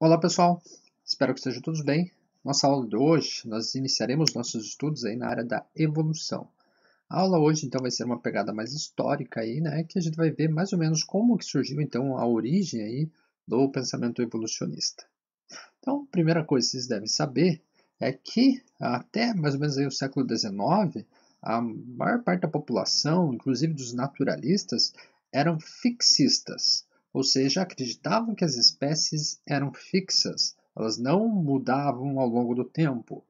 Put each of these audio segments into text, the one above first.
Olá pessoal, espero que estejam todos bem. Nossa aula de hoje, nós iniciaremos nossos estudos aí na área da evolução. A aula hoje então vai ser uma pegada mais histórica aí, né, que a gente vai ver mais ou menos como que surgiu então a origem aí do pensamento evolucionista. Então, a primeira coisa que vocês devem saber é que até mais ou menos aí o século XIX, a maior parte da população, inclusive dos naturalistas, eram fixistas ou seja, acreditavam que as espécies eram fixas, elas não mudavam ao longo do tempo.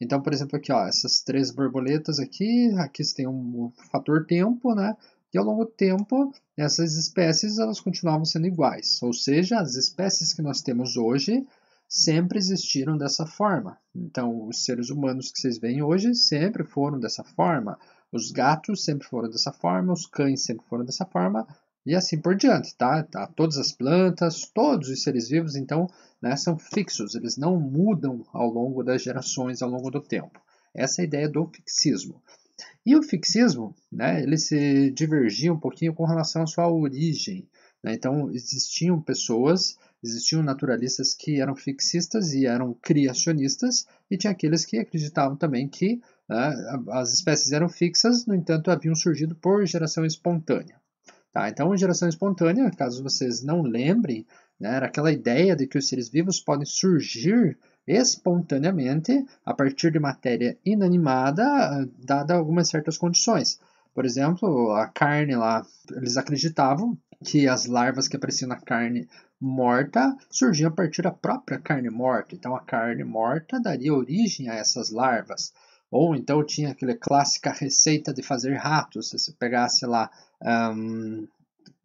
Então, por exemplo, aqui, ó, essas três borboletas aqui, aqui você tem um fator tempo, né? E ao longo do tempo, essas espécies elas continuavam sendo iguais. Ou seja, as espécies que nós temos hoje sempre existiram dessa forma. Então, os seres humanos que vocês veem hoje sempre foram dessa forma. Os gatos sempre foram dessa forma, os cães sempre foram dessa forma, e assim por diante, tá? tá? Todas as plantas, todos os seres vivos, então, né, são fixos, eles não mudam ao longo das gerações, ao longo do tempo. Essa é a ideia do fixismo. E o fixismo, né, ele se divergia um pouquinho com relação à sua origem. Né? Então, existiam pessoas, existiam naturalistas que eram fixistas e eram criacionistas, e tinha aqueles que acreditavam também que né, as espécies eram fixas, no entanto, haviam surgido por geração espontânea. Tá? Então, geração espontânea, caso vocês não lembrem, né, era aquela ideia de que os seres vivos podem surgir espontaneamente a partir de matéria inanimada, dada algumas certas condições. Por exemplo, a carne lá, eles acreditavam que as larvas que apareciam na carne morta surgiam a partir da própria carne morta. Então, a carne morta daria origem a essas larvas. Ou então tinha aquela clássica receita de fazer ratos. Se você pegasse lá um,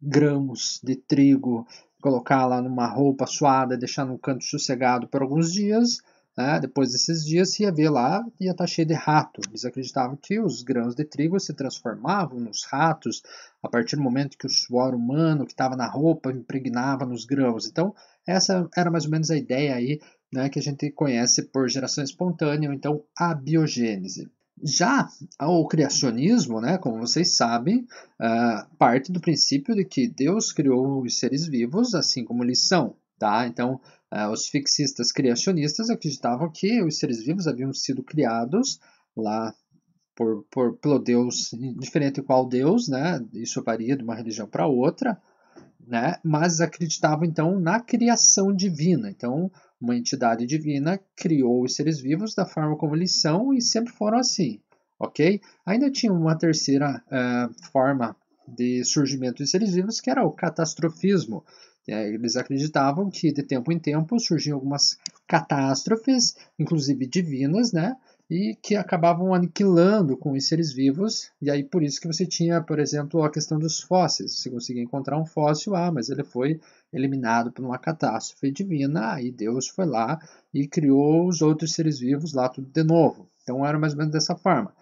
grãos de trigo, colocar lá numa roupa suada, deixar num canto sossegado por alguns dias. Né? Depois desses dias, ia ver lá, ia estar tá cheio de rato. Eles acreditavam que os grãos de trigo se transformavam nos ratos a partir do momento que o suor humano que estava na roupa impregnava nos grãos. Então, essa era mais ou menos a ideia aí né, que a gente conhece por geração espontânea, ou então a biogênese. Já o criacionismo, né, como vocês sabem, uh, parte do princípio de que Deus criou os seres vivos assim como eles são. Tá? Então, uh, os fixistas criacionistas acreditavam que os seres vivos haviam sido criados lá por, por, pelo Deus, diferente qual Deus, né? isso varia de uma religião para outra, né? mas acreditavam então na criação divina. Então, uma entidade divina criou os seres vivos da forma como eles são e sempre foram assim, ok? Ainda tinha uma terceira uh, forma de surgimento de seres vivos que era o catastrofismo. É, eles acreditavam que de tempo em tempo surgiam algumas catástrofes, inclusive divinas, né? e que acabavam aniquilando com os seres vivos, e aí por isso que você tinha, por exemplo, a questão dos fósseis. Você conseguia encontrar um fóssil, ah, mas ele foi eliminado por uma catástrofe divina, aí Deus foi lá e criou os outros seres vivos lá tudo de novo. Então era mais ou menos dessa forma.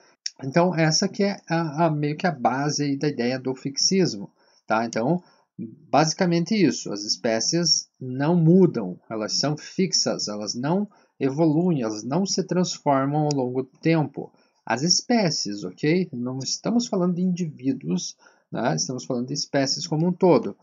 Então essa que é a, a meio que a base da ideia do fixismo, tá? Então basicamente isso, as espécies não mudam, elas são fixas, elas não evoluem, elas não se transformam ao longo do tempo. As espécies, ok? Não estamos falando de indivíduos, né? estamos falando de espécies como um todo.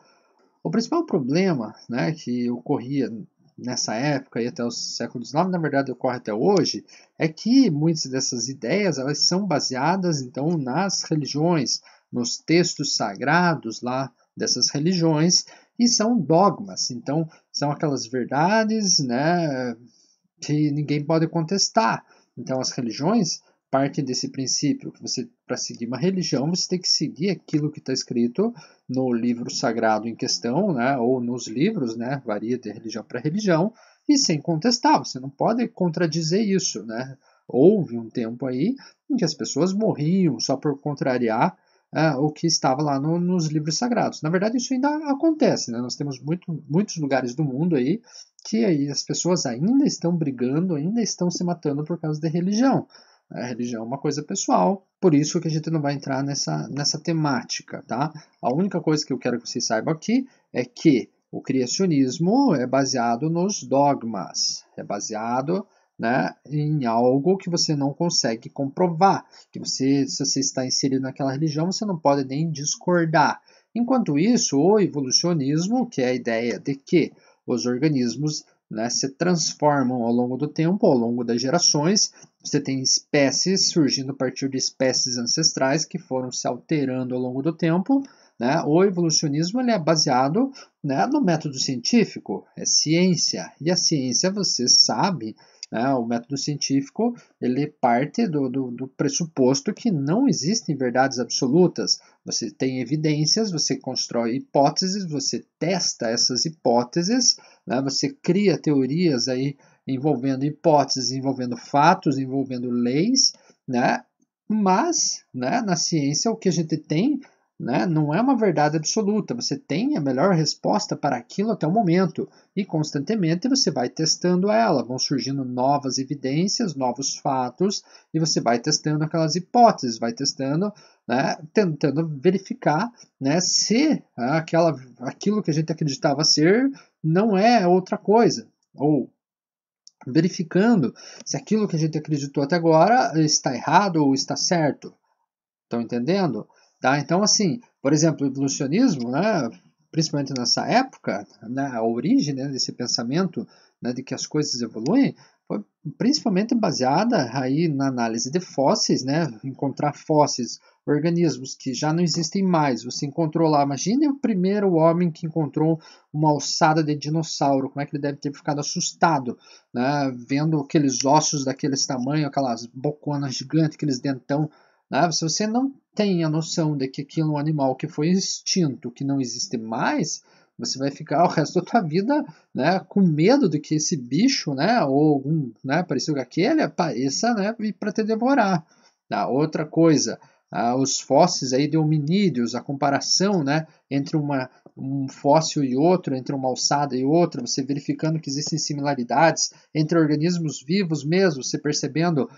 O principal problema né, que ocorria nessa época e até o século XIX, na verdade ocorre até hoje, é que muitas dessas ideias elas são baseadas então nas religiões, nos textos sagrados lá dessas religiões e são dogmas. Então são aquelas verdades, né, que ninguém pode contestar. Então, as religiões partem desse princípio que você, para seguir uma religião, você tem que seguir aquilo que está escrito no livro sagrado em questão, né, ou nos livros, né, varia de religião para religião, e sem contestar. Você não pode contradizer isso, né? Houve um tempo aí em que as pessoas morriam só por contrariar uh, o que estava lá no, nos livros sagrados. Na verdade, isso ainda acontece. Né? Nós temos muito, muitos lugares do mundo aí que aí as pessoas ainda estão brigando, ainda estão se matando por causa da religião. A religião é uma coisa pessoal, por isso que a gente não vai entrar nessa, nessa temática, tá? A única coisa que eu quero que vocês saibam aqui é que o criacionismo é baseado nos dogmas, é baseado né, em algo que você não consegue comprovar, que você, se você está inserido naquela religião, você não pode nem discordar. Enquanto isso, o evolucionismo, que é a ideia de que os organismos né, se transformam ao longo do tempo, ao longo das gerações. Você tem espécies surgindo a partir de espécies ancestrais que foram se alterando ao longo do tempo. Né? O evolucionismo ele é baseado né, no método científico, é ciência. E a ciência, você sabe, né? O método científico ele parte do, do, do, pressuposto que não existem verdades absolutas. Você tem evidências, você constrói hipóteses, você testa essas hipóteses, né? você cria teorias aí envolvendo hipóteses, envolvendo fatos, envolvendo leis, né? mas né, na ciência o que a gente tem né? Não é uma verdade absoluta, você tem a melhor resposta para aquilo até o momento e constantemente você vai testando ela, vão surgindo novas evidências, novos fatos e você vai testando aquelas hipóteses, vai testando, né? tentando verificar né, se aquela, aquilo que a gente acreditava ser não é outra coisa ou verificando se aquilo que a gente acreditou até agora está errado ou está certo. Estão entendendo? Tá? Então, assim, por exemplo, o evolucionismo, né, principalmente nessa época, né, a origem né, desse pensamento né, de que as coisas evoluem, foi principalmente baseada aí na análise de fósseis, né, encontrar fósseis, organismos que já não existem mais. Você encontrou lá, imagine o primeiro homem que encontrou uma alçada de dinossauro, como é que ele deve ter ficado assustado, né, vendo aqueles ossos daqueles tamanho, aquelas boconas gigantes, aqueles dentão né? Se você não tem a noção de que aquilo é um animal que foi extinto, que não existe mais, você vai ficar o resto da sua vida né, com medo de que esse bicho, né, ou algum né, parecido com aquele, apareça né, para te devorar. Tá? Outra coisa, ah, os fósseis aí de hominídeos, a comparação né, entre uma, um fóssil e outro, entre uma alçada e outra, você verificando que existem similaridades entre organismos vivos mesmo, você percebendo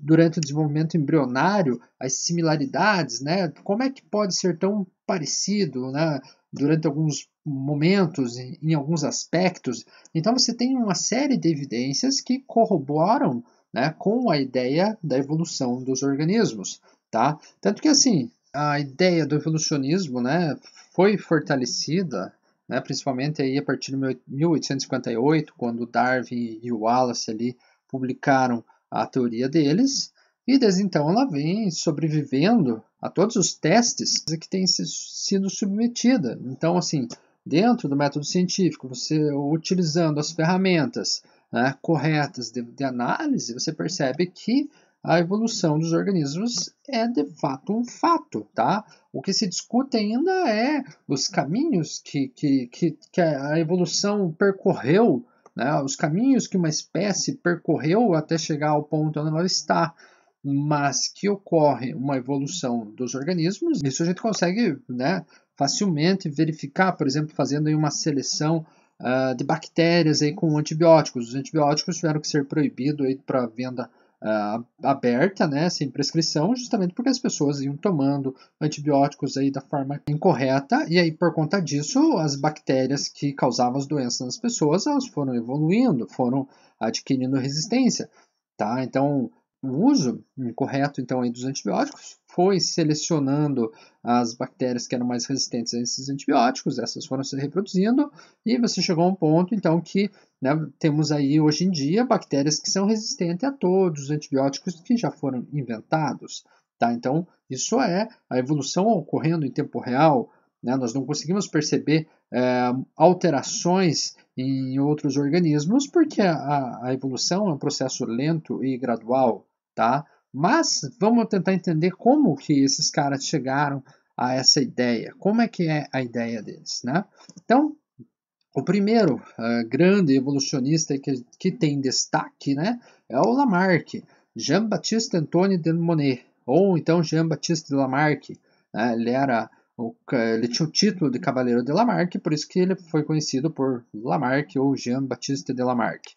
durante o desenvolvimento embrionário as similaridades, né? Como é que pode ser tão parecido, né? Durante alguns momentos, em, em alguns aspectos. Então você tem uma série de evidências que corroboram né, com a ideia da evolução dos organismos. Tá? Tanto que assim, a ideia do evolucionismo né, foi fortalecida, né, principalmente aí a partir de 1858, quando Darwin e Wallace ali publicaram a teoria deles, e desde então ela vem sobrevivendo a todos os testes que têm sido submetida. Então, assim, dentro do método científico, você utilizando as ferramentas né, corretas de, de análise, você percebe que a evolução dos organismos é de fato um fato, tá? O que se discute ainda é os caminhos que, que, que, que a evolução percorreu, né? os caminhos que uma espécie percorreu até chegar ao ponto onde ela está. Mas que ocorre uma evolução dos organismos, isso a gente consegue né, facilmente verificar, por exemplo, fazendo uma seleção uh, de bactérias aí com antibióticos. Os antibióticos tiveram que ser proibidos para venda uh, aberta, né, sem prescrição, justamente porque as pessoas iam tomando antibióticos aí da forma incorreta e aí por conta disso as bactérias que causavam as doenças nas pessoas elas foram evoluindo, foram adquirindo resistência, tá? Então o uso incorreto então aí dos antibióticos foi selecionando as bactérias que eram mais resistentes a esses antibióticos, essas foram se reproduzindo e você chegou a um ponto então que né, temos aí hoje em dia bactérias que são resistentes a todos os antibióticos que já foram inventados. Tá? Então isso é a evolução ocorrendo em tempo real. Né? Nós não conseguimos perceber é, alterações em outros organismos porque a, a evolução é um processo lento e gradual. Tá? Mas vamos tentar entender como que esses caras chegaram a essa ideia. Como é que é a ideia deles, né? Então, o primeiro uh, grande evolucionista que, que tem destaque, né, é o Lamarck, Jean-Baptiste Antoine de Monnet, ou então Jean-Baptiste de Lamarck. Né? Ele era o, ele tinha o título de Cavaleiro de Lamarck, por isso que ele foi conhecido por Lamarck ou Jean-Baptiste de Lamarck.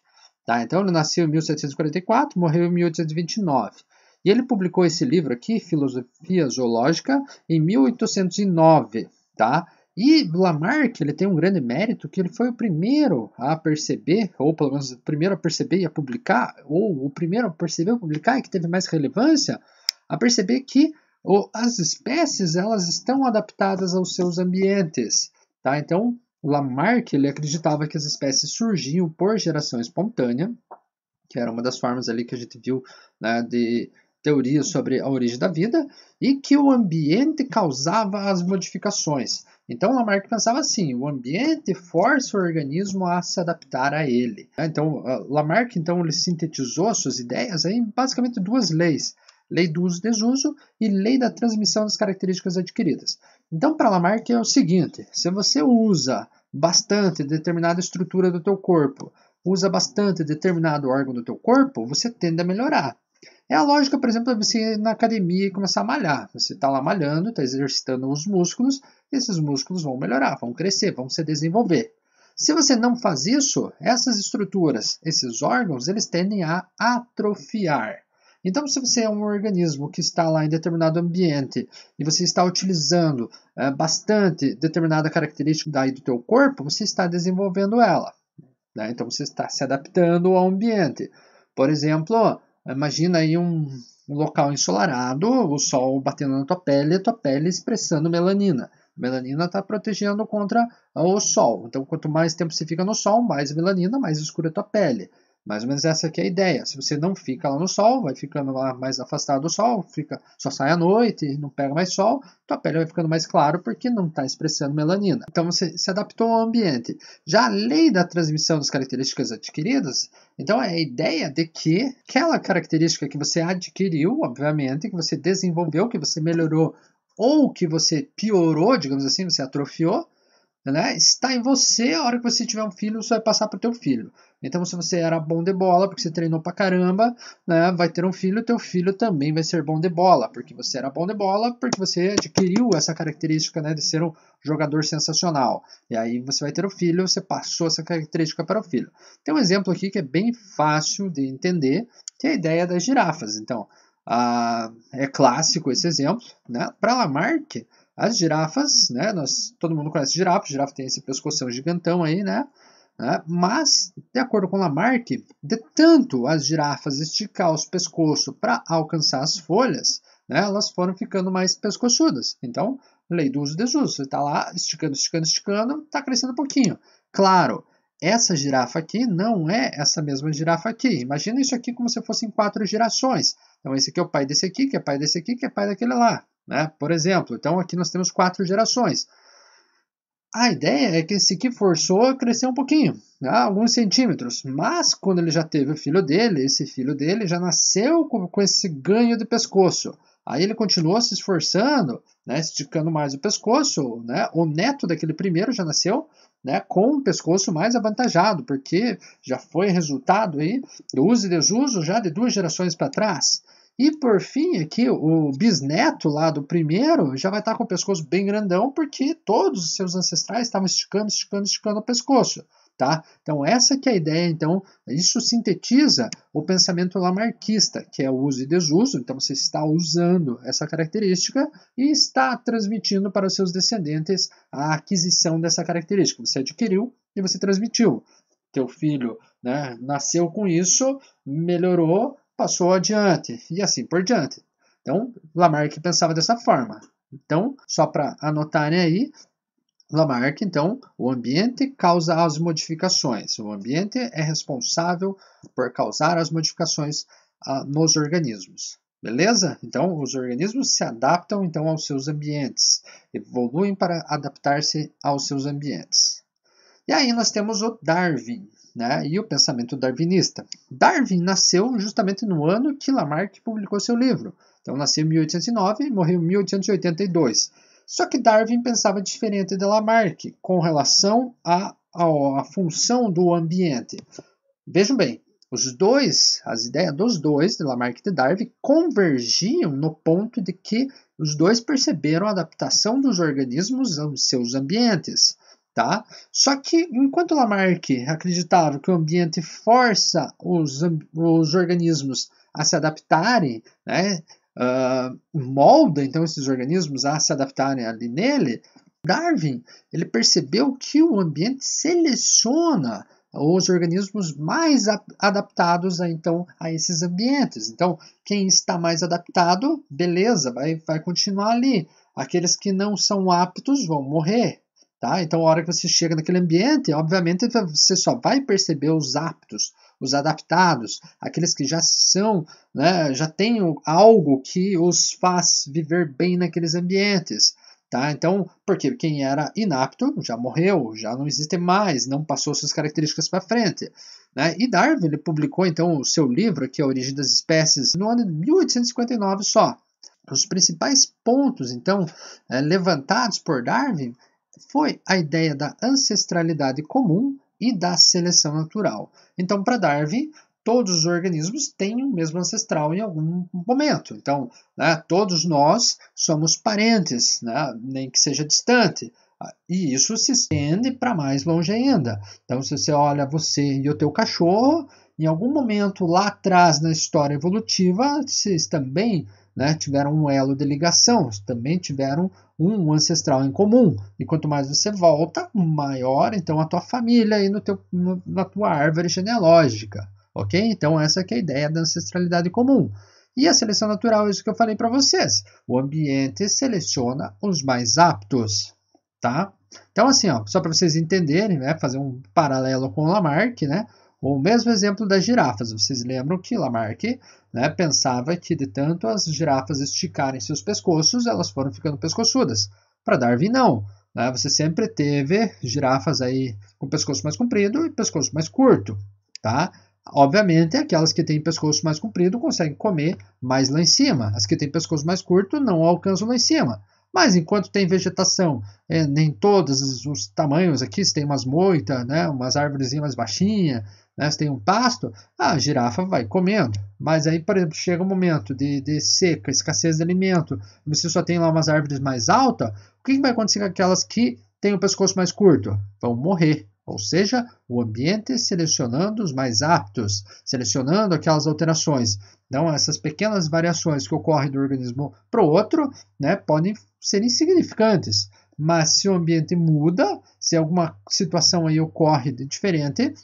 Tá? Então ele nasceu em 1744, morreu em 1829. E ele publicou esse livro aqui, Filosofia Zoológica, em 1809, tá? E Lamarck ele tem um grande mérito que ele foi o primeiro a perceber, ou pelo menos o primeiro a perceber e a publicar, ou o primeiro a perceber e publicar e que teve mais relevância, a perceber que as espécies elas estão adaptadas aos seus ambientes. Tá? Então, Lamarck ele acreditava que as espécies surgiam por geração espontânea, que era uma das formas ali que a gente viu né, de teorias sobre a origem da vida, e que o ambiente causava as modificações. Então Lamarck pensava assim: o ambiente força o organismo a se adaptar a ele. Então Lamarck então ele sintetizou as suas ideias em basicamente duas leis: lei do uso e desuso e lei da transmissão das características adquiridas. Então para Lamarck é o seguinte: se você usa bastante determinada estrutura do teu corpo, usa bastante determinado órgão do teu corpo, você tende a melhorar. É a lógica, por exemplo, de você ir na academia e começar a malhar. Você está lá malhando, está exercitando os músculos, esses músculos vão melhorar, vão crescer, vão se desenvolver. Se você não faz isso, essas estruturas, esses órgãos, eles tendem a atrofiar. Então, se você é um organismo que está lá em determinado ambiente e você está utilizando é, bastante determinada característica daí do teu corpo, você está desenvolvendo ela. Né? Então, você está se adaptando ao ambiente. Por exemplo, imagina aí um, um local ensolarado, o sol batendo na tua pele, a tua pele expressando melanina. Melanina está protegendo contra o sol. Então, quanto mais tempo você fica no sol, mais melanina, mais escura a tua pele. Mais ou menos essa é a ideia. Se você não fica lá no sol, vai ficando lá mais afastado do sol, fica, só sai à noite, não pega mais sol, tua pele vai ficando mais clara porque não está expressando melanina. Então você se adaptou ao ambiente. Já a lei da transmissão das características adquiridas, então é a ideia de que aquela característica que você adquiriu, obviamente, que você desenvolveu, que você melhorou ou que você piorou, digamos assim, você atrofiou, né, está em você. A hora que você tiver um filho, você vai passar para o teu filho. Então, se você era bom de bola, porque você treinou pra caramba, né, vai ter um filho, teu filho também vai ser bom de bola, porque você era bom de bola, porque você adquiriu essa característica né, de ser um jogador sensacional. E aí você vai ter o filho, você passou essa característica para o filho. Tem um exemplo aqui que é bem fácil de entender, que é a ideia das girafas. Então, ah, é clássico esse exemplo. Né? Para Lamarck, as girafas, né, nós, todo mundo conhece girafa, girafa tem esse pescoção gigantão aí, né? Né? Mas, de acordo com Lamarck, de tanto as girafas esticar os pescoços para alcançar as folhas, né, elas foram ficando mais pescoçudas. Então, lei do uso e desuso. Você está lá esticando, esticando, esticando, está crescendo um pouquinho. Claro, essa girafa aqui não é essa mesma girafa aqui. Imagina isso aqui como se fossem quatro gerações. Então, esse aqui é o pai desse aqui, que é pai desse aqui, que é pai daquele lá. Né? Por exemplo, então aqui nós temos quatro gerações. A ideia é que esse aqui forçou a crescer um pouquinho, né, alguns centímetros, mas quando ele já teve o filho dele, esse filho dele já nasceu com, com esse ganho de pescoço. Aí ele continuou se esforçando, né, esticando mais o pescoço. Né, o neto daquele primeiro já nasceu né, com um pescoço mais avantajado, porque já foi resultado aí do uso e desuso já de duas gerações para trás. E por fim, aqui o bisneto lá do primeiro já vai estar com o pescoço bem grandão, porque todos os seus ancestrais estavam esticando, esticando, esticando o pescoço. Tá? Então essa que é a ideia, então isso sintetiza o pensamento lamarquista, que é o uso e desuso, então você está usando essa característica e está transmitindo para os seus descendentes a aquisição dessa característica. Você adquiriu e você transmitiu. Teu filho né, nasceu com isso, melhorou, passou adiante e assim por diante. Então, Lamarck pensava dessa forma. Então, só para anotarem aí, Lamarck, então, o ambiente causa as modificações. O ambiente é responsável por causar as modificações ah, nos organismos. Beleza? Então, os organismos se adaptam então aos seus ambientes, evoluem para adaptar-se aos seus ambientes. E aí nós temos o Darwin né, e o pensamento darwinista. Darwin nasceu justamente no ano que Lamarck publicou seu livro. Então, nasceu em 1809 e morreu em 1882. Só que Darwin pensava diferente de Lamarck com relação à, à, à função do ambiente. Vejam bem, os dois, as ideias dos dois, de Lamarck e de Darwin, convergiam no ponto de que os dois perceberam a adaptação dos organismos aos seus ambientes. Tá? Só que enquanto Lamarck acreditava que o ambiente força os, os organismos a se adaptarem, né, uh, molda então esses organismos a se adaptarem ali nele, Darwin ele percebeu que o ambiente seleciona os organismos mais adaptados a, então a esses ambientes. Então, quem está mais adaptado, beleza, vai, vai continuar ali. Aqueles que não são aptos vão morrer. Tá? Então, a hora que você chega naquele ambiente, obviamente você só vai perceber os aptos, os adaptados, aqueles que já são, né, já têm algo que os faz viver bem naqueles ambientes. Tá? Então, porque quem era inapto já morreu, já não existe mais, não passou suas características para frente. Né? E Darwin ele publicou então o seu livro, aqui, A Origem das Espécies, no ano de 1859 só. Os principais pontos, então, é, levantados por Darwin foi a ideia da ancestralidade comum e da seleção natural. Então, para Darwin, todos os organismos têm o mesmo ancestral em algum momento. Então, né, todos nós somos parentes, né, nem que seja distante. E isso se estende para mais longe ainda. Então, se você olha você e o teu cachorro, em algum momento lá atrás na história evolutiva, vocês também né, tiveram um elo de ligação, também tiveram um ancestral em comum. E quanto mais você volta, maior então a tua família aí no teu, no, na tua árvore genealógica. Ok? Então essa é a ideia da ancestralidade comum. E a seleção natural é isso que eu falei para vocês. O ambiente seleciona os mais aptos. Tá? Então, assim, ó, só para vocês entenderem, né, fazer um paralelo com o Lamarck, né, o mesmo exemplo das girafas. Vocês lembram que Lamarck né, pensava que de tanto as girafas esticarem seus pescoços, elas foram ficando pescoçudas. Para Darwin, não. Né? Você sempre teve girafas aí com pescoço mais comprido e pescoço mais curto. Tá? Obviamente, aquelas que têm pescoço mais comprido conseguem comer mais lá em cima. As que têm pescoço mais curto não alcançam lá em cima. Mas enquanto tem vegetação é, nem todos os tamanhos aqui, se tem umas moitas, né, umas árvores mais baixinhas, né, se tem um pasto, a girafa vai comendo. Mas aí, por exemplo, chega um momento de, de seca, escassez de alimento, você só tem lá umas árvores mais altas, o que, que vai acontecer com aquelas que têm o pescoço mais curto? Vão morrer. Ou seja, o ambiente selecionando os mais aptos, selecionando aquelas alterações. Então, essas pequenas variações que ocorrem do organismo para o outro né, podem ser insignificantes. Mas se o ambiente muda, se alguma situação aí ocorre diferente,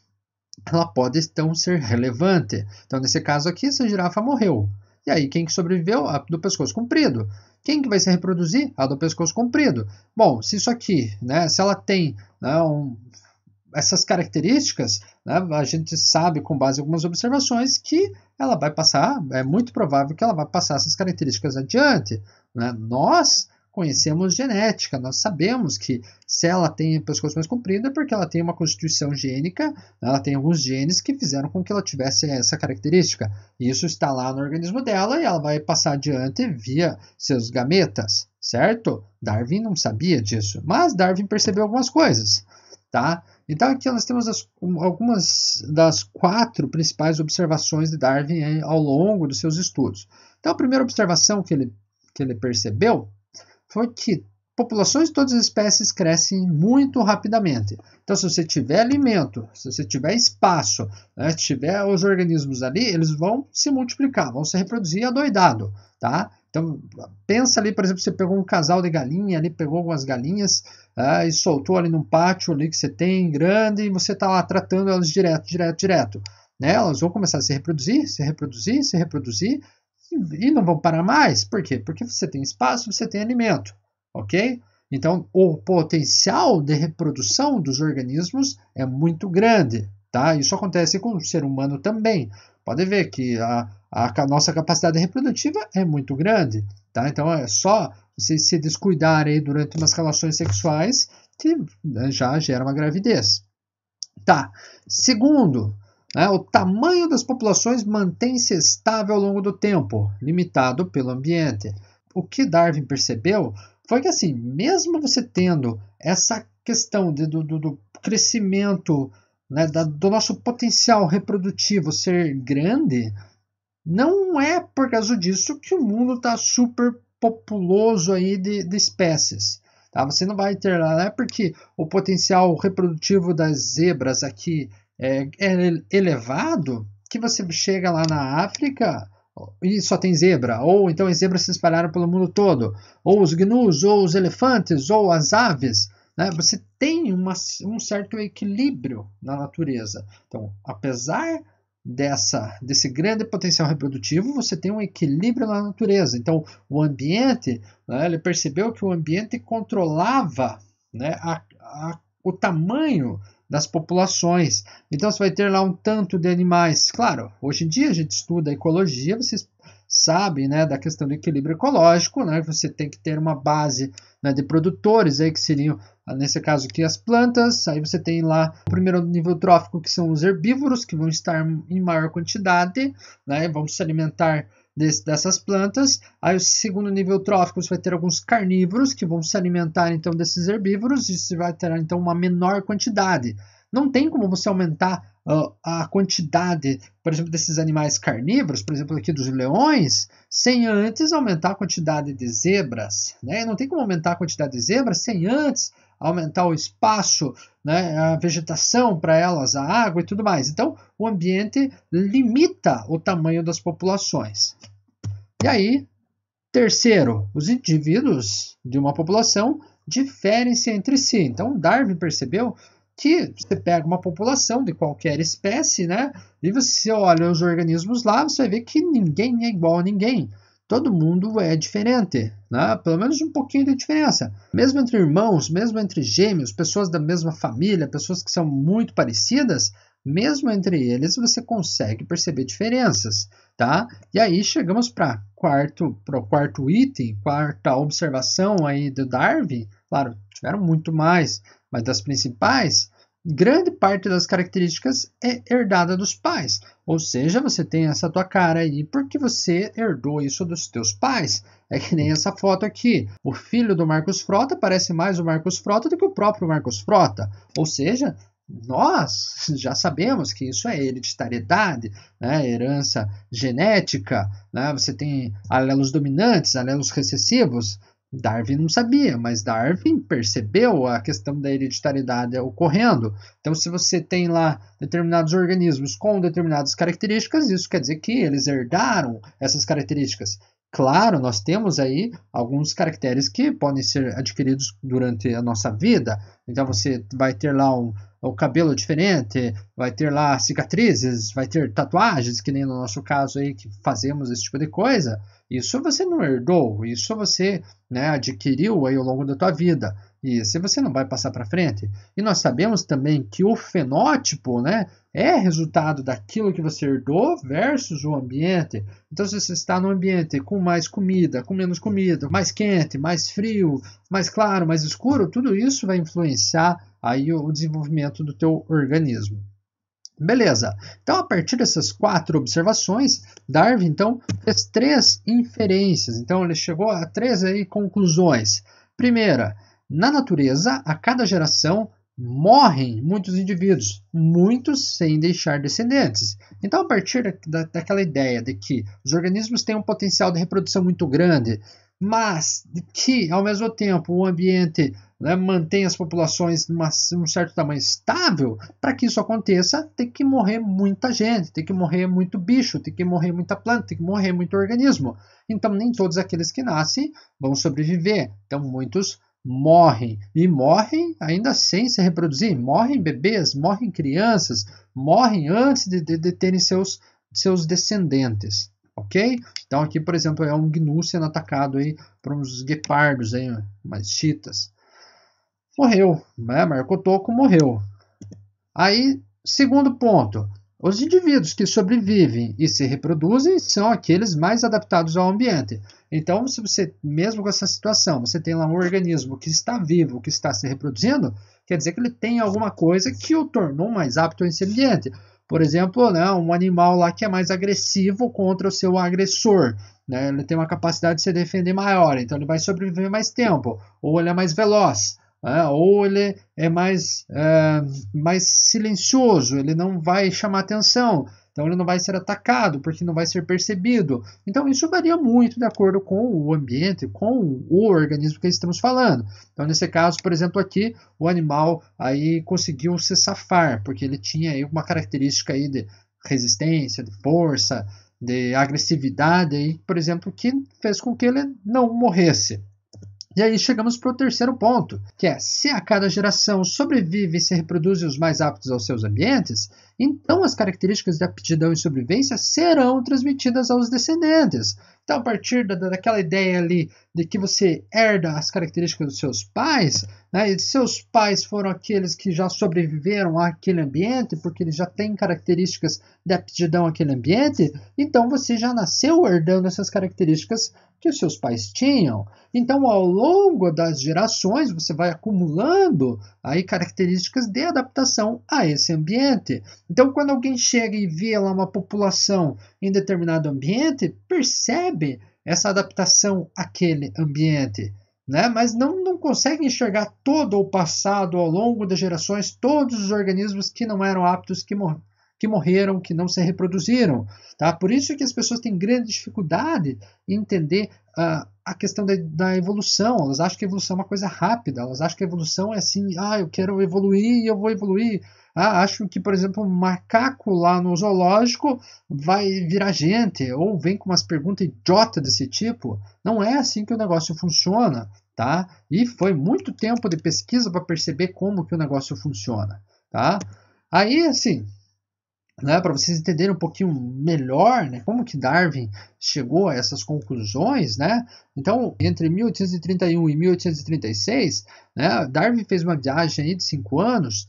ela pode então ser relevante. Então, nesse caso aqui, essa girafa morreu. E aí, quem que sobreviveu? A do pescoço comprido. Quem que vai se reproduzir? A do pescoço comprido. Bom, se isso aqui, né, se ela tem né, um, essas características, né, a gente sabe com base em algumas observações que ela vai passar, é muito provável que ela vai passar essas características adiante. Né? Nós conhecemos genética, nós sabemos que se ela tem pescoço mais comprido é porque ela tem uma constituição gênica, ela tem alguns genes que fizeram com que ela tivesse essa característica. Isso está lá no organismo dela e ela vai passar adiante via seus gametas, certo? Darwin não sabia disso, mas Darwin percebeu algumas coisas, tá? Então aqui nós temos as, algumas das quatro principais observações de Darwin ao longo dos seus estudos. Então a primeira observação que ele, que ele percebeu foi que populações de todas as espécies crescem muito rapidamente. Então, se você tiver alimento, se você tiver espaço, né, se tiver os organismos ali, eles vão se multiplicar, vão se reproduzir adoidado, tá? Então, pensa ali, por exemplo, você pegou um casal de galinha ali, pegou algumas galinhas ah, e soltou ali num pátio ali que você tem grande e você está lá tratando elas direto, direto, direto. Né? Elas vão começar a se reproduzir, se reproduzir, se reproduzir e não vão parar mais. Por quê? Porque você tem espaço, você tem alimento, ok? Então, o potencial de reprodução dos organismos é muito grande, tá? Isso acontece com o ser humano também. Pode ver que a, a nossa capacidade reprodutiva é muito grande, tá? Então, é só vocês se descuidarem durante umas relações sexuais que né, já gera uma gravidez. Tá. Segundo? O tamanho das populações mantém-se estável ao longo do tempo, limitado pelo ambiente. O que Darwin percebeu foi que, assim, mesmo você tendo essa questão de, do, do, crescimento né, da, do nosso potencial reprodutivo ser grande, não é por causa disso que o mundo está super populoso aí de, de espécies. Tá? Você não vai ter lá, não é porque o potencial reprodutivo das zebras aqui é, é elevado que você chega lá na África e só tem zebra, ou então as zebras se espalharam pelo mundo todo, ou os gnus, ou os elefantes, ou as aves. Né? Você tem uma, um certo equilíbrio na natureza. Então, apesar dessa, desse grande potencial reprodutivo, você tem um equilíbrio na natureza. Então, o ambiente, né, ele percebeu que o ambiente controlava né, a, a, o tamanho das populações. Então você vai ter lá um tanto de animais. Claro, hoje em dia a gente estuda ecologia, vocês sabem né, da questão do equilíbrio ecológico, né, você tem que ter uma base né, de produtores aí que seriam nesse caso aqui as plantas, aí você tem lá o primeiro nível trófico que são os herbívoros que vão estar em maior quantidade, né, vão se alimentar desse, dessas plantas. Aí o segundo nível trófico você vai ter alguns carnívoros que vão se alimentar então desses herbívoros e você vai ter então uma menor quantidade. Não tem como você aumentar uh, a quantidade, por exemplo, desses animais carnívoros, por exemplo, aqui dos leões, sem antes aumentar a quantidade de zebras. Né? Não tem como aumentar a quantidade de zebras sem antes aumentar o espaço, né, a vegetação para elas, a água e tudo mais. Então, o ambiente limita o tamanho das populações. E aí, terceiro, os indivíduos de uma população diferem-se entre si. Então, Darwin percebeu que você pega uma população de qualquer espécie, né, e você olha os organismos lá, você ver que ninguém é igual a ninguém todo mundo é diferente, né? pelo menos um pouquinho de diferença. Mesmo entre irmãos, mesmo entre gêmeos, pessoas da mesma família, pessoas que são muito parecidas, mesmo entre eles você consegue perceber diferenças, tá? E aí chegamos para quarto, para o quarto item, quarta observação aí do Darwin. Claro, tiveram muito mais, mas das principais grande parte das características é herdada dos pais. Ou seja, você tem essa tua cara aí porque você herdou isso dos teus pais. É que nem essa foto aqui. O filho do Marcos Frota parece mais o Marcos Frota do que o próprio Marcos Frota. Ou seja, nós já sabemos que isso é hereditariedade, né? herança genética, né? você tem alelos dominantes, alelos recessivos. Darwin não sabia, mas Darwin percebeu a questão da hereditariedade ocorrendo. Então, se você tem lá determinados organismos com determinadas características, isso quer dizer que eles herdaram essas características. Claro, nós temos aí alguns caracteres que podem ser adquiridos durante a nossa vida. Então, você vai ter lá um, o cabelo diferente, vai ter lá cicatrizes, vai ter tatuagens, que nem no nosso caso aí que fazemos esse tipo de coisa. Isso você não herdou, isso você né, adquiriu aí ao longo da tua vida. E se você não vai passar para frente. E nós sabemos também que o fenótipo né, é resultado daquilo que você herdou versus o ambiente. Então, se você está no ambiente com mais comida, com menos comida, mais quente, mais frio, mais claro, mais escuro, tudo isso vai influenciar aí o desenvolvimento do teu organismo. Beleza. Então, a partir dessas quatro observações, Darwin então fez três inferências. Então, ele chegou a três aí conclusões. Primeira, na natureza, a cada geração morrem muitos indivíduos, muitos sem deixar descendentes. Então, a partir da, daquela ideia de que os organismos têm um potencial de reprodução muito grande, mas que, ao mesmo tempo, o ambiente né, mantém as populações em um certo tamanho estável, para que isso aconteça, tem que morrer muita gente, tem que morrer muito bicho, tem que morrer muita planta, tem que morrer muito organismo. Então, nem todos aqueles que nascem vão sobreviver. Então, muitos morrem e morrem ainda sem se reproduzir. Morrem bebês, morrem crianças, morrem antes de, de, de terem seus, seus descendentes. Ok? Então, aqui, por exemplo, é um gnu sendo atacado aí por uns guepardos, aí, umas chitas morreu, né? Marco Toco morreu. Aí, segundo ponto, os indivíduos que sobrevivem e se reproduzem são aqueles mais adaptados ao ambiente. Então, se você, mesmo com essa situação, você tem lá um organismo que está vivo, que está se reproduzindo, quer dizer que ele tem alguma coisa que o tornou mais apto a esse ambiente. Por exemplo, né, um animal lá que é mais agressivo contra o seu agressor. Né, ele tem uma capacidade de se defender maior, então ele vai sobreviver mais tempo. Ou ele é mais veloz é, ou ele é mais, é, mais silencioso, ele não vai chamar atenção, então ele não vai ser atacado porque não vai ser percebido. Então isso varia muito de acordo com o ambiente, com o organismo que estamos falando. Então nesse caso, por exemplo, aqui o animal aí conseguiu se safar porque ele tinha aí uma característica aí de resistência, de força, de agressividade, aí, por exemplo, que fez com que ele não morresse. E aí chegamos para o terceiro ponto, que é se a cada geração sobrevive e se reproduzem os mais aptos aos seus ambientes, então as características de aptidão e sobrevivência serão transmitidas aos descendentes. Então, a partir da, daquela ideia ali de que você herda as características dos seus pais, né, e seus pais foram aqueles que já sobreviveram àquele ambiente, porque eles já têm características de aptidão àquele ambiente, então você já nasceu herdando essas características que seus pais tinham. Então, ao longo das gerações, você vai acumulando aí características de adaptação a esse ambiente. Então, quando alguém chega e vê lá uma população em determinado ambiente, percebe essa adaptação àquele ambiente. Né? Mas não, não consegue enxergar todo o passado ao longo das gerações, todos os organismos que não eram aptos, que, que morreram, que não se reproduziram. Tá? Por isso que as pessoas têm grande dificuldade em entender uh, a questão da, da, evolução. Elas acham que evolução é uma coisa rápida. Elas acham que a evolução é assim, ah, eu quero evoluir e eu vou evoluir. Ah, acham que, por exemplo, um macaco lá no zoológico vai virar gente, ou vem com umas perguntas idiota desse tipo. Não é assim que o negócio funciona, tá? E foi muito tempo de pesquisa para perceber como que o negócio funciona, tá? Aí, assim, né, para vocês entenderem um pouquinho melhor né, como que Darwin chegou a essas conclusões, né? Então, entre 1831 e 1836, né, Darwin fez uma viagem de cinco anos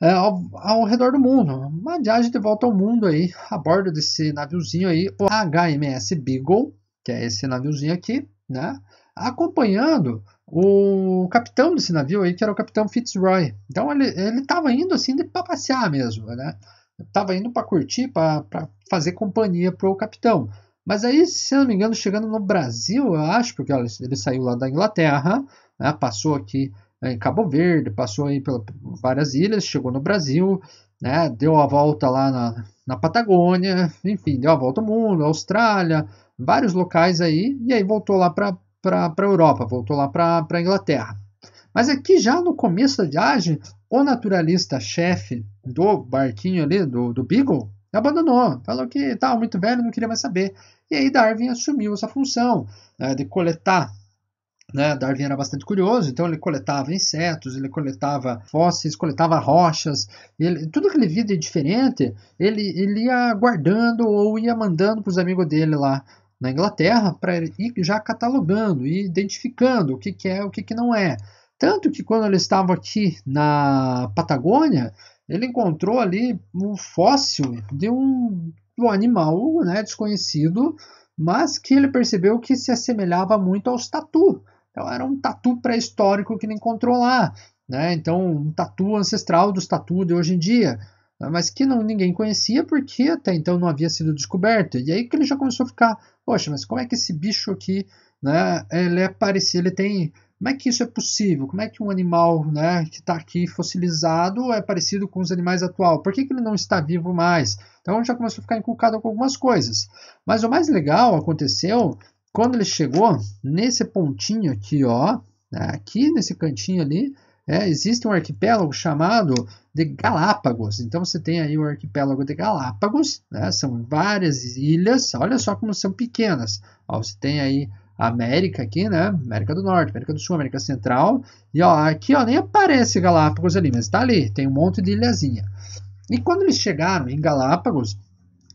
é, ao, ao, redor do mundo, uma viagem de volta ao mundo aí, a bordo desse naviozinho aí, o HMS Beagle, que é esse naviozinho aqui, né? Acompanhando o capitão desse navio aí, que era o capitão Fitzroy. Então ele estava indo assim de passear mesmo, né? Estava indo para curtir, para fazer companhia para o capitão. Mas aí, se não me engano, chegando no Brasil, eu acho, porque olha, ele saiu lá da Inglaterra, né, passou aqui em Cabo Verde, passou aí por várias ilhas, chegou no Brasil, né, deu a volta lá na, na Patagônia, enfim, deu a volta ao mundo, Austrália, vários locais aí, e aí voltou lá para a Europa, voltou lá para a Inglaterra. Mas aqui já no começo da viagem, o naturalista-chefe do barquinho ali, do, do Beagle, abandonou. Falou que estava muito velho, não queria mais saber. E aí Darwin assumiu essa função né, de coletar. Né? Darwin era bastante curioso, então ele coletava insetos, ele coletava fósseis, coletava rochas, ele, tudo que ele via de diferente, ele, ele ia guardando ou ia mandando para os amigos dele lá na Inglaterra para ir já catalogando e identificando o que, que é o que, que não é. Tanto que quando ele estava aqui na Patagônia, ele encontrou ali um fóssil de um, um animal né, desconhecido, mas que ele percebeu que se assemelhava muito aos tatu. Então era um tatu pré-histórico que ele encontrou lá. Né? Então, um tatu ancestral dos tatu de hoje em dia. Mas que não, ninguém conhecia porque até então não havia sido descoberto. E aí que ele já começou a ficar, poxa, mas como é que esse bicho aqui, né, ele é parecido, ele tem como é que isso é possível? Como é que um animal né, que está aqui fossilizado é parecido com os animais atuais? Por que, que ele não está vivo mais? Então já começou a ficar inculcado com algumas coisas. Mas o mais legal aconteceu quando ele chegou nesse pontinho aqui, ó, né, aqui nesse cantinho ali, é, existe um arquipélago chamado de Galápagos. Então você tem aí o arquipélago de Galápagos, né, são várias ilhas, olha só como são pequenas. Ó, você tem aí América aqui, né? América do Norte, América do Sul, América Central. E ó, aqui ó, nem aparece Galápagos ali, mas está ali, tem um monte de ilhazinha. E quando eles chegaram em Galápagos,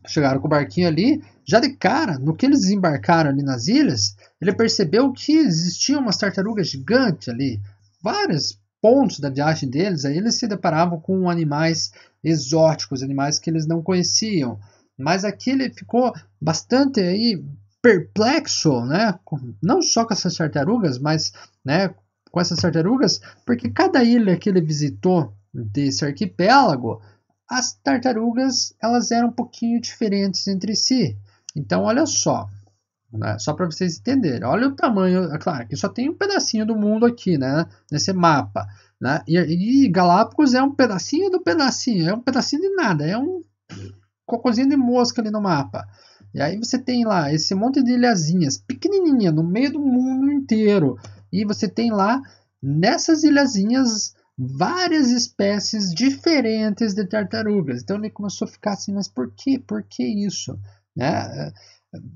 chegaram com o barquinho ali, já de cara, no que eles desembarcaram ali nas ilhas, ele percebeu que existiam umas tartarugas gigantes ali. Vários pontos da viagem deles, aí eles se deparavam com animais exóticos, animais que eles não conheciam. Mas aqui ele ficou bastante aí perplexo, né? Não só com essas tartarugas, mas né, com essas tartarugas, porque cada ilha que ele visitou desse arquipélago, as tartarugas elas eram um pouquinho diferentes entre si. Então, olha só, né? só para vocês entenderem, olha o tamanho, é claro que só tem um pedacinho do mundo aqui, né? Nesse mapa, né? E, e Galápagos é um pedacinho do pedacinho, é um pedacinho de nada, é um cocôzinho de mosca ali no mapa. E aí você tem lá esse monte de ilhazinhas pequenininha no meio do mundo inteiro. E você tem lá nessas ilhazinhas várias espécies diferentes de tartarugas. Então ele começou a ficar assim, mas por que? Por que isso? Né?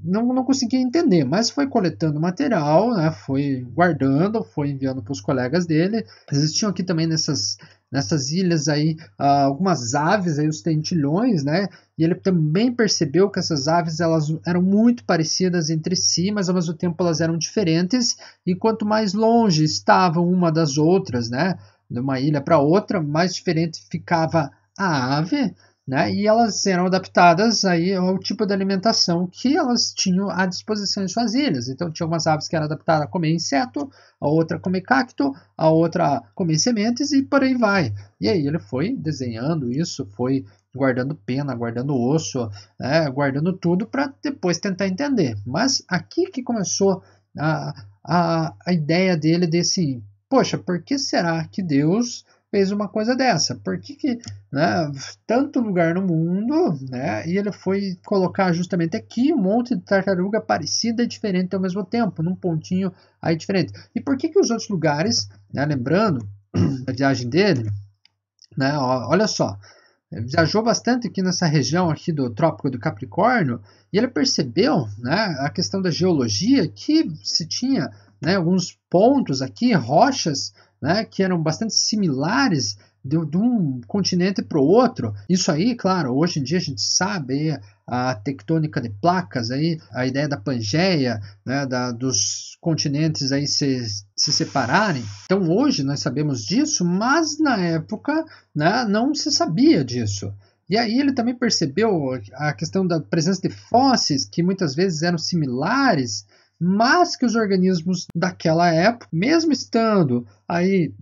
Não, não conseguia entender, mas foi coletando material, né? foi guardando, foi enviando para os colegas dele. Existiam aqui também nessas nessas ilhas aí uh, algumas aves, aí, os tentilhões, né? E ele também percebeu que essas aves elas eram muito parecidas entre si, mas ao mesmo tempo elas eram diferentes. E quanto mais longe estavam uma das outras, né? De uma ilha para outra, mais diferente ficava a ave né? E elas eram adaptadas aí ao tipo de alimentação que elas tinham à disposição em suas ilhas. Então tinha algumas aves que eram adaptadas a comer inseto, a outra a comer cacto, a outra a comer sementes e por aí vai. E aí ele foi desenhando isso, foi guardando pena, guardando osso, né? guardando tudo para depois tentar entender. Mas aqui que começou a, a, a ideia dele desse, poxa, por que será que Deus fez uma coisa dessa? Por que, que né, tanto lugar no mundo, né, e ele foi colocar justamente aqui um monte de tartaruga parecida e diferente ao mesmo tempo, num pontinho aí diferente? E por que, que os outros lugares, né, lembrando a viagem dele, né, olha só, viajou bastante aqui nessa região aqui do Trópico do Capricórnio e ele percebeu né, a questão da geologia que se tinha né, alguns pontos aqui, rochas né, que eram bastante similares de, de um continente para o outro. Isso aí, claro, hoje em dia a gente sabe a tectônica de placas, aí, a ideia da Pangeia, né, da, dos continentes aí se, se separarem. Então hoje nós sabemos disso, mas na época né, não se sabia disso. E aí ele também percebeu a questão da presença de fósseis que muitas vezes eram similares mas que os organismos daquela época, mesmo estando aí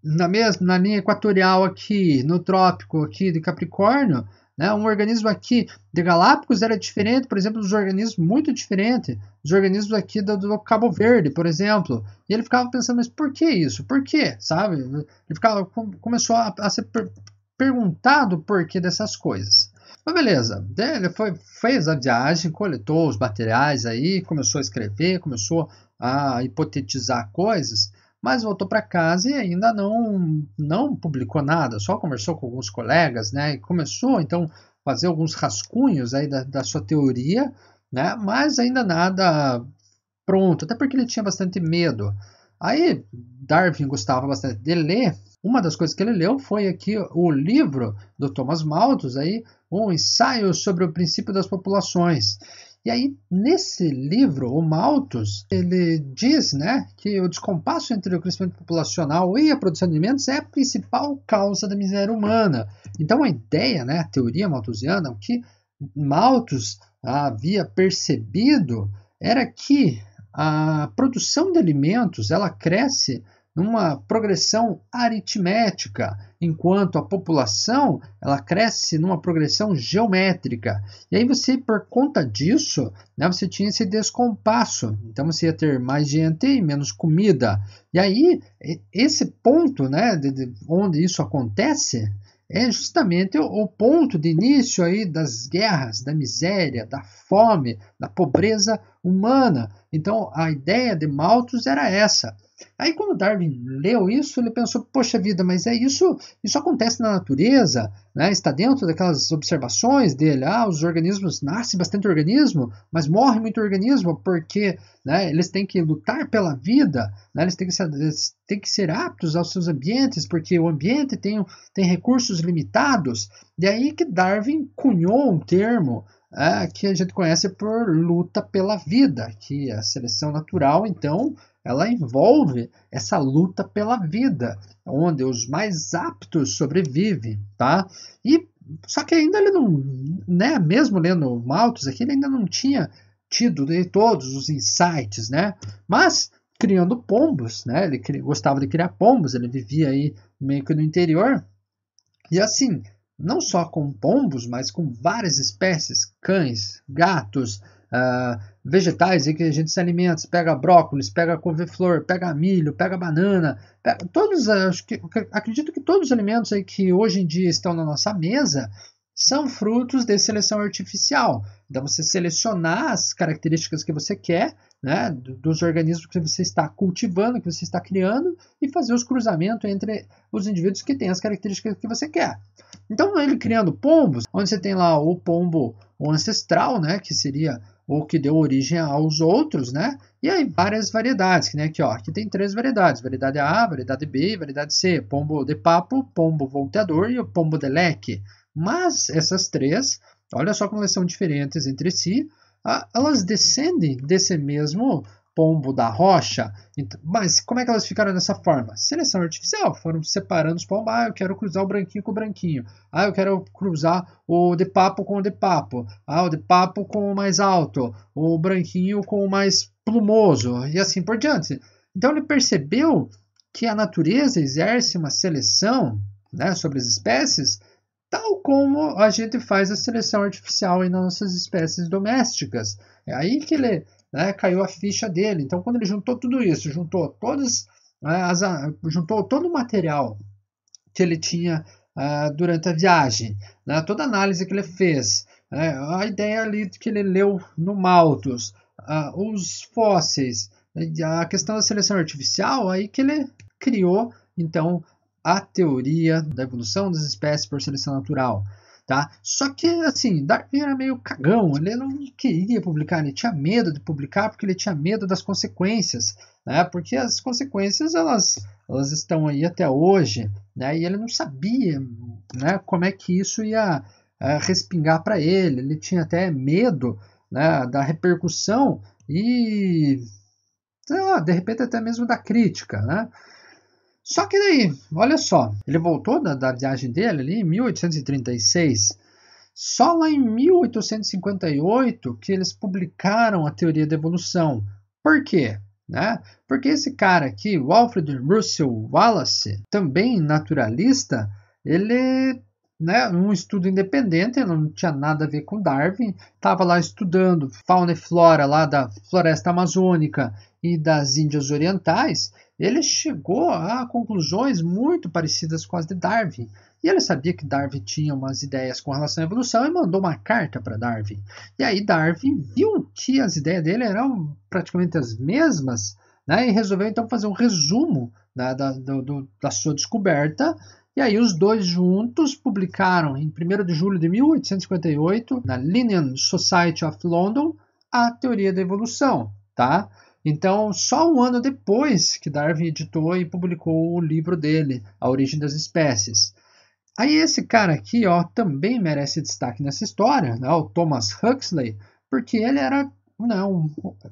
na mesma na linha equatorial aqui, no trópico aqui de Capricórnio, né, um organismo aqui de Galápagos era diferente, por exemplo, dos organismos muito diferente, dos organismos aqui do, do, Cabo Verde, por exemplo. E ele ficava pensando, mas por que isso? Por quê? Sabe? Ele ficava, começou a, a ser per, perguntado o porquê dessas coisas. Mas beleza, ele foi, fez a viagem, coletou os materiais aí, começou a escrever, começou a hipotetizar coisas, mas voltou para casa e ainda não, não publicou nada, só conversou com alguns colegas, né? E começou então a fazer alguns rascunhos aí da, da sua teoria, né? Mas ainda nada pronto, até porque ele tinha bastante medo. Aí Darwin gostava bastante de ler. Uma das coisas que ele leu foi aqui o livro do Thomas Malthus aí, um ensaio sobre o princípio das populações. E aí, nesse livro, o Malthus, ele diz né, que o descompasso entre o crescimento populacional e a produção de alimentos é a principal causa da miséria humana. Então, a ideia, né, a teoria malthusiana, o que Malthus havia percebido era que a produção de alimentos ela cresce numa progressão aritmética, enquanto a população ela cresce numa progressão geométrica. E aí você, por conta disso, né, você tinha esse descompasso. Então você ia ter mais gente e menos comida. E aí esse ponto, né, de, de onde isso acontece, é justamente o, ponto de início aí das guerras, da miséria, da fome, da pobreza humana. Então a ideia de Malthus era essa Aí quando Darwin leu isso, ele pensou, poxa vida, mas é isso, isso acontece na natureza, né? está dentro daquelas observações dele, ah, os organismos, nasce bastante organismo, mas morre muito organismo porque né, eles têm que lutar pela vida, né? eles, têm que ser, têm que ser aptos aos seus ambientes, porque o ambiente tem, tem recursos limitados, e aí que Darwin cunhou um termo é, que a gente conhece por luta pela vida, que a seleção natural, então, ela envolve essa luta pela vida, onde os mais aptos sobrevivem, tá? E só que ainda ele não, né, mesmo lendo Malthus aqui, ele ainda não tinha tido de todos os insights, né? Mas criando pombos, né? Ele gostava de criar pombos, ele vivia aí meio que no interior. E assim, não só com pombos, mas com várias espécies, cães, gatos, uh, vegetais aí que a gente se alimenta, você pega brócolis, pega couve-flor, pega milho, pega banana, pega, todos, acho que, acredito que todos os alimentos aí que hoje em dia estão na nossa mesa são frutos de seleção artificial. Então você selecionar as características que você quer, né, dos organismos que você está cultivando, que você está criando, e fazer os cruzamentos entre os indivíduos que têm as características que você quer. Então ele criando pombos, onde você tem lá o pombo o ancestral, né, que seria ou que deu origem aos outros, né? E aí várias variedades, que nem aqui, ó, aqui tem três variedades, variedade A, variedade B variedade C, pombo de papo, pombo volteador e o pombo de leque. Mas essas três, olha só como elas são diferentes entre si, elas descendem desse mesmo pombo da rocha. Mas como é que elas ficaram dessa forma? Seleção artificial, foram separando os pombos. Ah, eu quero cruzar o branquinho com o branquinho. Ah, eu quero cruzar o de papo com o de papo. Ah, o de papo com o mais alto. O branquinho com o mais plumoso. E assim por diante. Então ele percebeu que a natureza exerce uma seleção né, sobre as espécies, tal como a gente faz a seleção artificial em nossas espécies domésticas. É aí que ele né, caiu a ficha dele. Então, quando ele juntou tudo isso, juntou todas né, as, juntou todo o material que ele tinha uh, durante a viagem, né, toda a análise que ele fez, né, a ideia ali que ele leu no Malthus, uh, os fósseis, a questão da seleção artificial, aí que ele criou então a teoria da evolução das espécies por seleção natural. Tá? Só que, assim, Darwin era meio cagão, ele não queria publicar, ele tinha medo de publicar porque ele tinha medo das consequências, né? porque as consequências elas, elas estão aí até hoje, né? e ele não sabia né, como é que isso ia é, respingar para ele, ele tinha até medo né, da repercussão e, sei lá, de repente até mesmo da crítica, né? Só que daí, olha só, ele voltou da, da viagem dele ali em 1836. Só lá em 1858 que eles publicaram a teoria da evolução. Por quê? Né? Porque esse cara aqui, Alfred Russel Wallace, também naturalista, ele né, um estudo independente, não tinha nada a ver com Darwin, estava lá estudando fauna e flora lá da floresta amazônica e das Índias Orientais, ele chegou a conclusões muito parecidas com as de Darwin. E ele sabia que Darwin tinha umas ideias com relação à evolução e mandou uma carta para Darwin. E aí Darwin viu que as ideias dele eram praticamente as mesmas né, e resolveu então fazer um resumo né, da, do, da sua descoberta. E aí os dois juntos publicaram em 1 de julho de 1858 na Linnean Society of London a teoria da evolução. Tá? Então, só um ano depois que Darwin editou e publicou o livro dele, A Origem das Espécies. Aí esse cara aqui, ó, também merece destaque nessa história, né, o Thomas Huxley, porque ele era, não,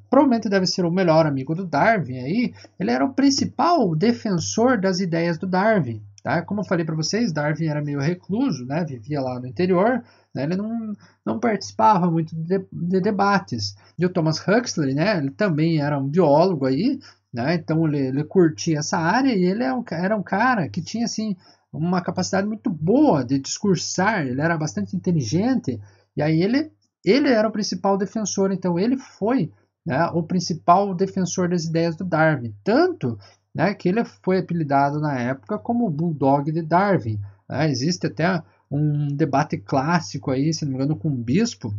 provavelmente deve ser o melhor amigo do Darwin aí, ele era o principal defensor das ideias do Darwin. Tá? Como eu falei para vocês, Darwin era meio recluso, né? vivia lá no interior, né? ele não, não participava muito de, de, debates. E o Thomas Huxley, né? ele também era um biólogo aí, né? então ele, ele curtia essa área e ele é um, era um cara que tinha assim, uma capacidade muito boa de discursar, ele era bastante inteligente, e aí ele, ele era o principal defensor, então ele foi né, o principal defensor das ideias do Darwin. Tanto né, que ele foi apelidado na época como Bulldog de Darwin. Né? Existe até um debate clássico aí, se não me engano, com um bispo,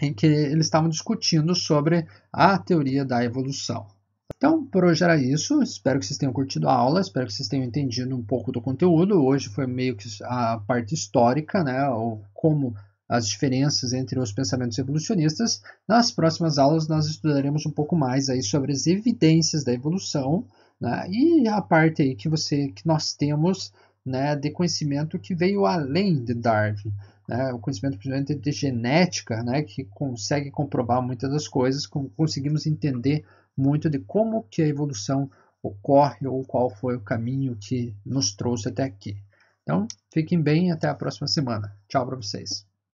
em que eles estavam discutindo sobre a teoria da evolução. Então, por hoje era isso. Espero que vocês tenham curtido a aula, espero que vocês tenham entendido um pouco do conteúdo. Hoje foi meio que a parte histórica, né, ou como as diferenças entre os pensamentos evolucionistas. Nas próximas aulas nós estudaremos um pouco mais aí sobre as evidências da evolução né? E a parte aí que você que nós temos né, de conhecimento que veio além de Darwin, né, o conhecimento principalmente de genética, né, que consegue comprovar muitas das coisas, conseguimos entender muito de como que a evolução ocorre ou qual foi o caminho que nos trouxe até aqui. Então, fiquem bem até a próxima semana. Tchau para vocês.